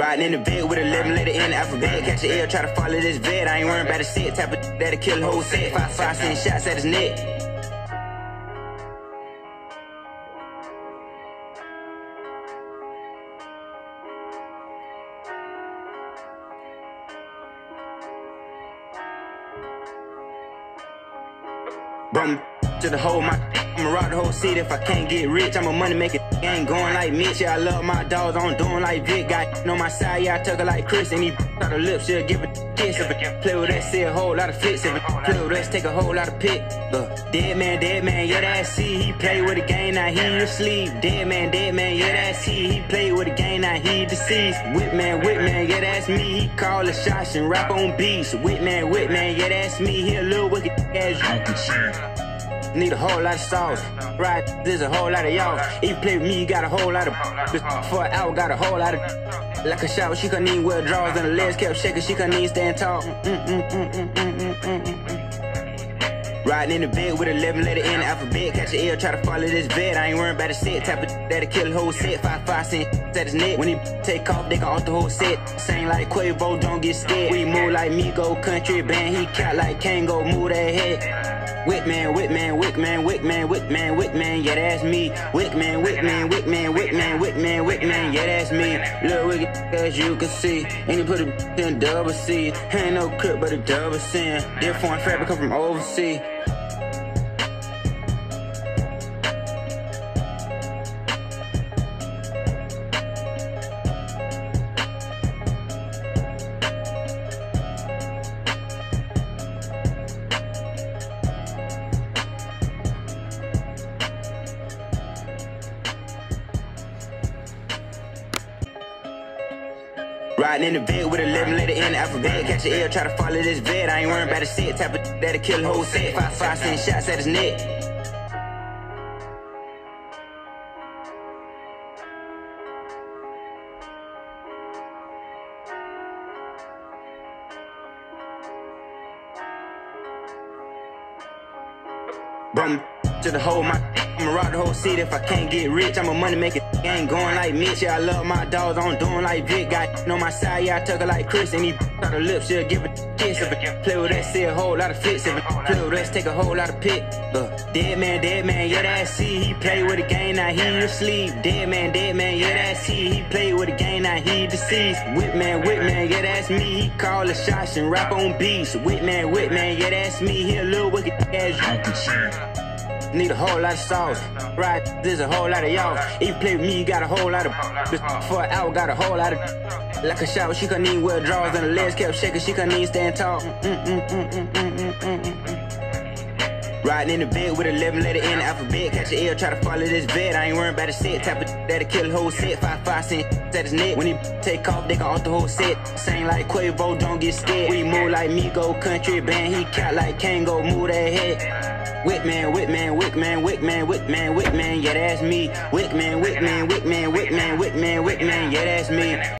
Riding in the bed with a living letter in the alphabet. Catch a L, try to follow this vet. I ain't worrying about a set. Type of that'll kill the whole set. Five, five, send shots at his neck. Bum to the whole my I'ma rock the whole city if I can't get rich. I'm a money maker, ain't going like Mitch. Yeah, I love my dogs, I'm doing like Vic. Got on my side, yeah, I tuck her like Chris. And he got her lips, she'll give a kiss. If it play with that, see a whole lot of flicks. If it play with us, take a whole lot of pick. Uh, dead man, dead man, yeah, that's C. He play with the game, now he asleep. Dead man, dead man, yeah, that's C. He play with the game, now he deceased. Whip man, whip man, yeah, that's me. He call the shots and rap on beats. Whip man, whip man, yeah, that's me. He a little wicked as you can see. Need a whole lot of sauce. Right, there's a whole lot of y'all. If you play with me, you got a whole lot of. For an hour, got a whole lot of. Like a shower, she couldn't even wear drawers and the legs kept shaking. She couldn't even stand tall. Mm, mm, mm, Riding in the bed with a 11 letter in the alphabet. Catch a L, try to follow this vet. I ain't worrying about a set. Type of that'll kill the whole set. Five, five cent at his neck. When he take off, they can off the whole set. Same like Quavo, don't get scared. We move like me, go country band. He cat like Kango, move that head. Whitman, Whitman, Whitman, Whitman, Whitman, Whitman, yeah, that's me. Whitman, Whitman, Whitman, Whitman, Whitman, Whitman, yeah, that's me. Little wicked as you can see. And he put a in double C. Ain't no crip but a double sin. Different fabric come from overseas. Riding in the bed with a 11 letter in the alphabet. Catch a L, try to follow this vet. I ain't worrying about a set. Type of that'll kill the whole set. Five, five, send shots at his neck. Bum to the whole my I'ma rock the whole city if I can't get rich. I'm a money maker, ain't going like Mitch. Yeah, I love my dogs, I'm doing like Vic. Got on my side, yeah, I tuck her like Chris. And he got her lips, she'll give a kiss. If it play with us, see a whole lot of flicks. If it play with us, take a whole lot of pick. Uh, dead man, dead man, yeah, that's C. He play with the game, now he asleep. Dead man, dead man, yeah, that's C. He play with the game, now he deceased. Whip man, whip man, yeah, that's me. He call the shots and rap on beats. Whip man, whip man, yeah, that's me. He a little wicked as you can see. Need a whole lot of sauce. Right, there's a whole lot of y'all. If you play with me, you got a whole lot of. For an hour, got a whole lot of. Like a shower, she couldn't even wear drawers and the legs kept shaking. She couldn't even stand tall. Mm, mm, mm, Riding in the bed with a 11 letter in the alphabet. Catch a L, try to follow this vet. I ain't worrying about a set. Type of that'll kill the whole set. Five, five cent at his neck. When he take off, they can off the whole set. Same like Quavo, don't get scared. We move like me, go country band. He cat like Kango, move that head. Whitman, Whitman, Whitman, Whitman, Whitman, Whitman, yeah, that's me. Whitman, Whitman, Whitman, Whitman, Whitman, Whitman, yeah, that's me.